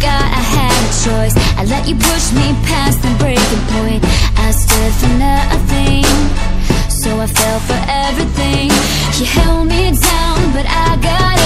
forgot I had a choice. I let you push me past the breaking point. I stood for nothing So I fell for everything. You held me down, but I got